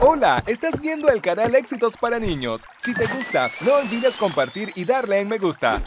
Hola, estás viendo el canal Éxitos para Niños. Si te gusta, no olvides compartir y darle en me gusta.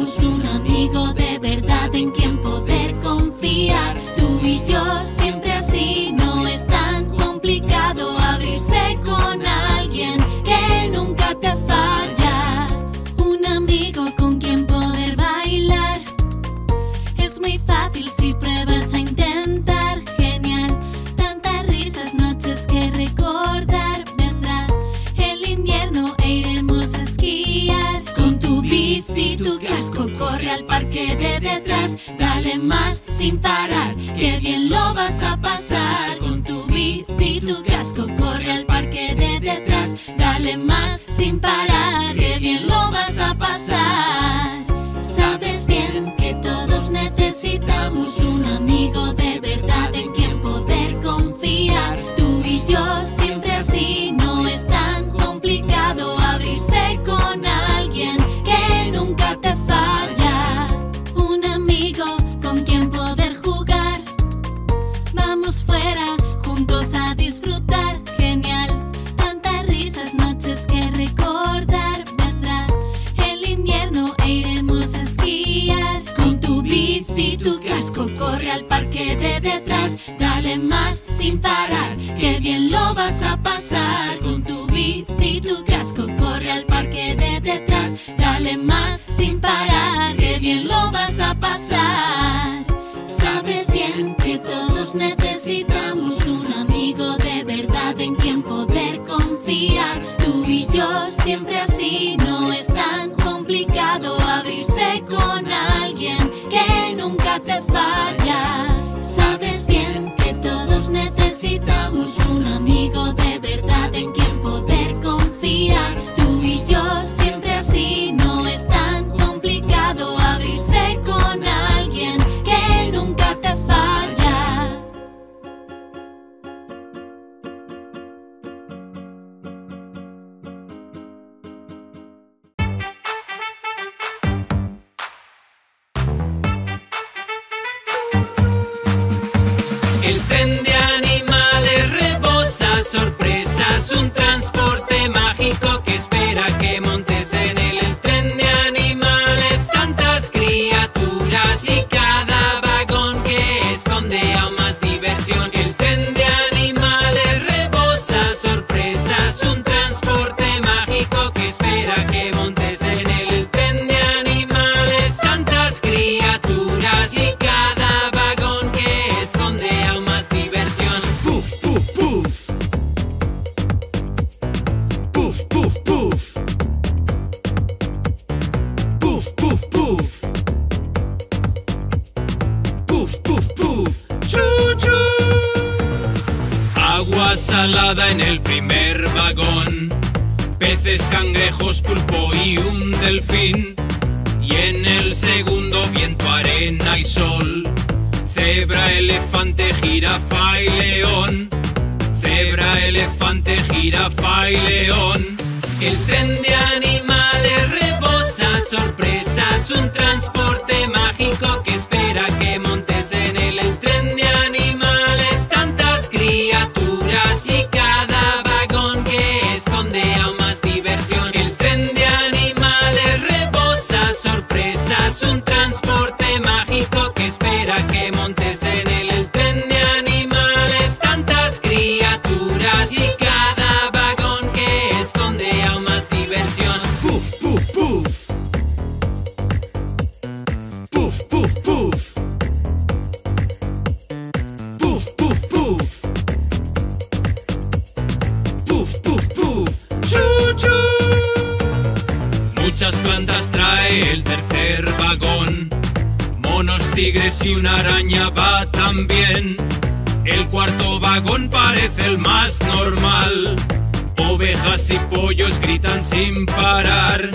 Más sin parar, que necesitamos un amigo de verdad en quien poder confiar. Tú y yo siempre así, no es tan complicado abrirse con alguien que nunca te falla. Sabes bien que todos necesitamos un amigo de verdad un transporte tercer vagón. Monos, tigres y una araña va también. El cuarto vagón parece el más normal. Ovejas y pollos gritan sin parar.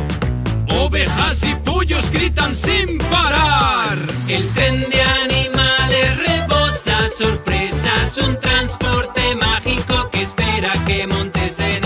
Ovejas y pollos gritan sin parar. El tren de animales rebosa sorpresas, un transporte mágico que espera que montes en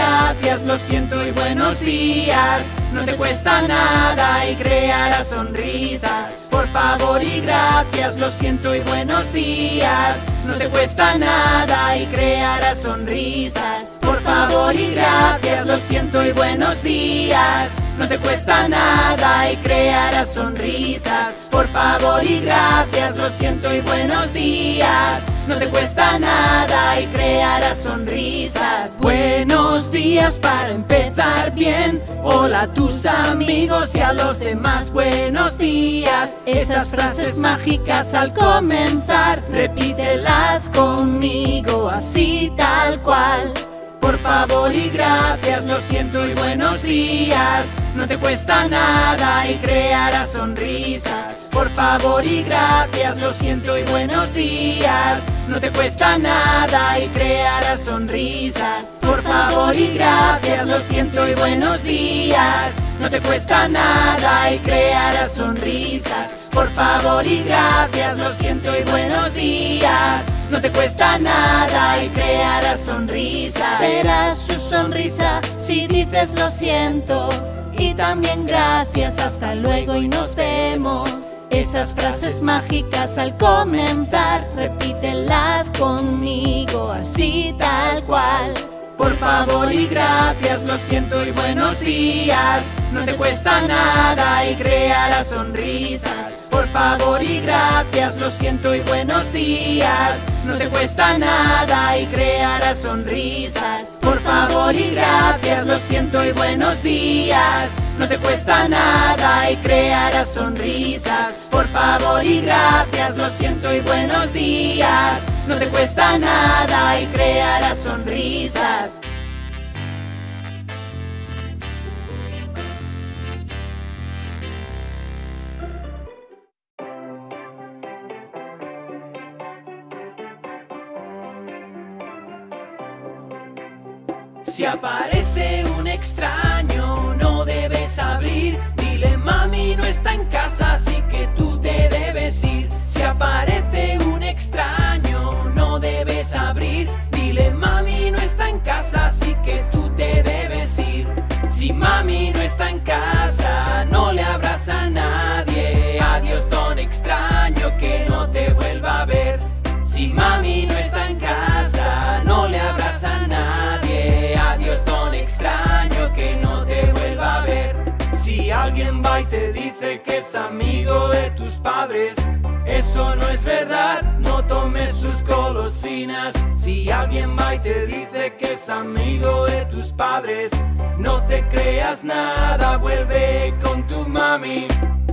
gracias, lo siento y buenos días. No te cuesta nada y crearás sonrisas. Por favor y gracias, lo siento y buenos días. No te cuesta nada y crearás sonrisas. Por favor y gracias, lo siento y buenos días. No te cuesta nada y crearás sonrisas. Por favor y gracias, lo siento y buenos días. No te cuesta nada y crearás sonrisas. Buenos días para empezar bien. Hola a tus amigos y a los demás. Buenos días. Esas frases mágicas al comenzar, repítelas conmigo así tal cual. Por favor y gracias, lo siento y buenos días. No te cuesta nada y crearás sonrisas. Por favor y gracias, lo siento y buenos días. No te cuesta nada y crearás sonrisas. Por favor y gracias, lo siento y buenos días. No te cuesta nada y crearás sonrisas. Por favor y gracias, lo siento y buenos días. No te cuesta nada y crearás sonrisas. Verás su sonrisa si dices lo siento. Y también gracias, hasta luego y nos vemos. Esas frases mágicas al comenzar, repítelas conmigo así tal cual. Por favor y gracias, lo siento y buenos días. No te cuesta nada y crearás sonrisas. Por favor y gracias, lo siento y buenos días. No te cuesta nada y crearás sonrisas. Por favor y gracias, lo siento y buenos días. No te cuesta nada y crearás sonrisas. Por favor y gracias, lo siento y buenos días. No te cuesta nada y crearás sonrisas. Si aparece un extraño, no debes abrir. Dile mami no está en casa, así que tú te debes ir. Si aparece un extraño, no debes abrir. Dile mami no está en casa, así que tú te debes y te dice que es amigo de tus padres, eso no es verdad, no tomes sus golosinas. Si alguien va y te dice que es amigo de tus padres, no te creas nada, vuelve con tu mami.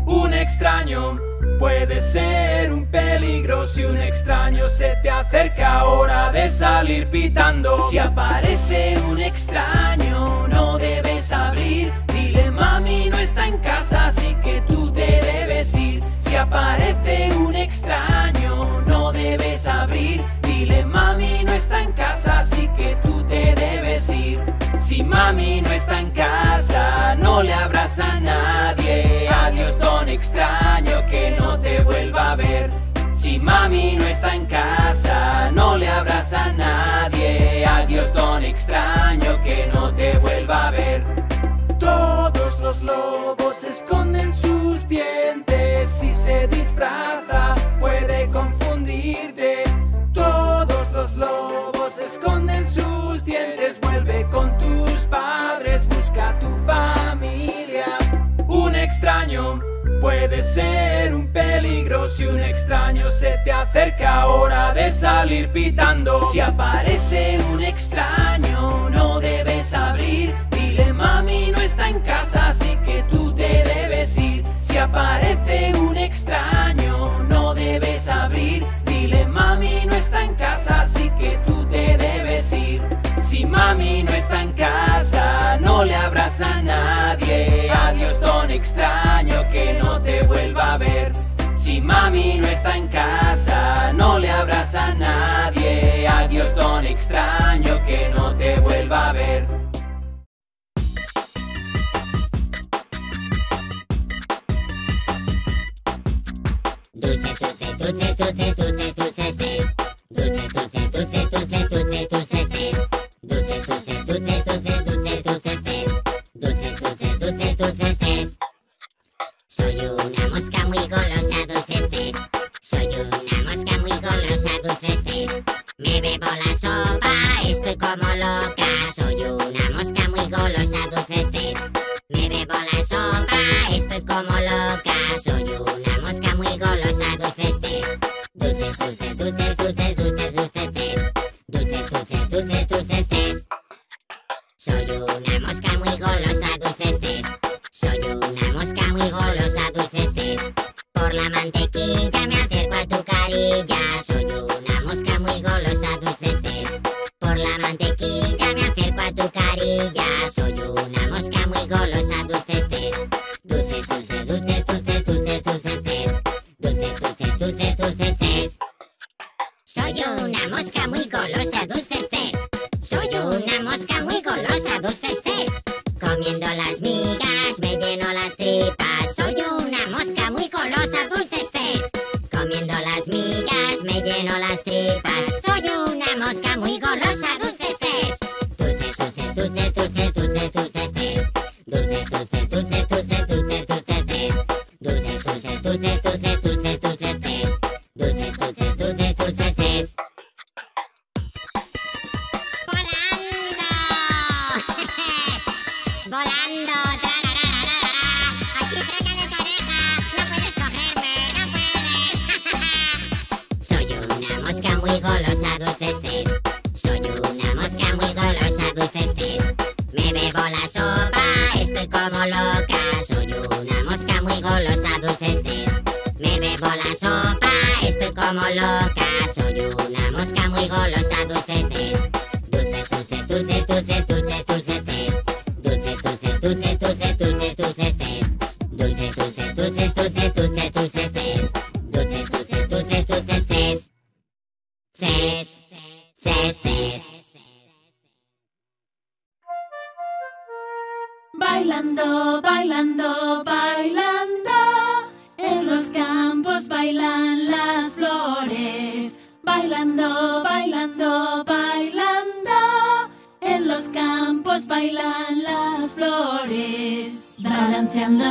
Un extraño puede ser un peligro si un extraño se te acerca, hora de salir pitando. Si aparece un extraño, no debes abrir. Mami no está en casa, así que tú te debes ir. Si aparece un extraño, no debes abrir. Dile mami no está en casa, así que tú te debes ir. Si mami no está en casa, no le abras a nadie. Adiós don extraño que no te vuelva a ver. Si mami no está en casa, no le abras a nadie. Adiós don extraño que no te vuelva a ver. Puede confundirte. Todos los lobos esconden sus dientes. Vuelve con tus padres, busca tu familia. Un extraño puede ser un peligro si un extraño se te acerca. Hora de salir pitando. Si aparece un extraño, no debes abrir. Dile mami no aparece un extraño, no debes abrir. Dile mami no está en casa, así que tú te debes ir. Si mami no está en casa, no le abras a nadie. Adiós don extraño que no te vuelva a ver. Si mami no está en casa, no le abras a nadie. Adiós don extraño que no te vuelva a ver. Dulces, dulces, dulces, dulces, dulces, dulces. Dulces, dulces, dulces, dulces, dulces, tes. Dulces, dulces, dulces, dulces, dulces, dulces, tes. Dulces, dulces, dulces, dulces, muy golosa, dulces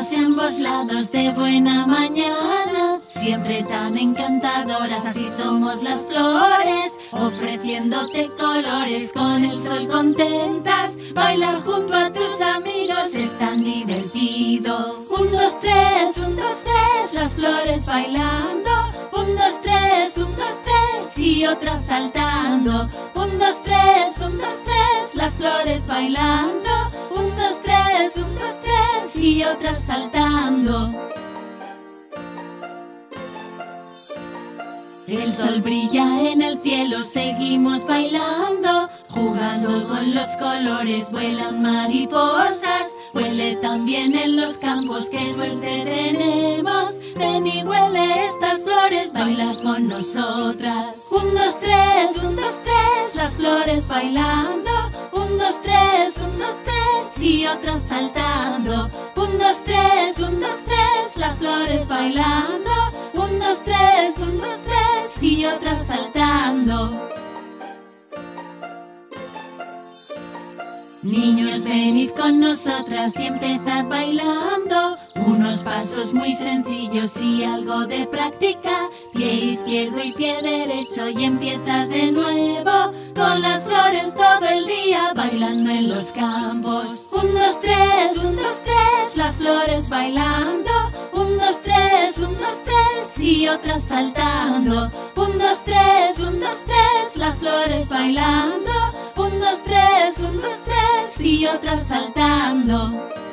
Balanceándose ambos lados de buena mañana. Siempre tan encantadoras, así somos las flores. Ofreciéndote colores con el sol contentas. Bailar junto a tus amigos es tan divertido. Un, dos, tres, un, dos, tres, las flores bailando. Un, dos, tres, un, dos, tres, y otras saltando. Un, dos, tres, un, dos, tres, las flores bailando. Un, dos, tres, un, dos, tres, y otras saltando. El sol brilla en el cielo, seguimos bailando, jugando con los colores, vuelan mariposas, huele también en los campos, qué suerte tenemos. Ven y huele estas flores, baila con nosotras. Un, dos, tres, un, dos, tres, las flores bailando. Un, dos, tres, un, dos, tres, y otras saltando. Un, dos, tres, un, dos, tres, las flores bailando. Un, dos, tres, un, dos, tres, y otras saltando. Niños, venid con nosotras y empezad bailando. Unos pasos muy sencillos y algo de práctica. Pie izquierdo y pie derecho y empiezas de nuevo. Con las flores todo bailando en los campos. Un, dos, tres, un, dos, tres, las flores bailando. Un, dos, tres, un, dos, tres, y otras saltando. Un, dos, tres, un, dos, tres, las flores bailando. Un, dos, tres, un, dos, tres, y otras saltando.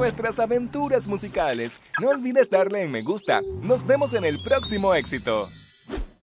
Nuestras aventuras musicales. No olvides darle en me gusta. Nos vemos en el próximo éxito.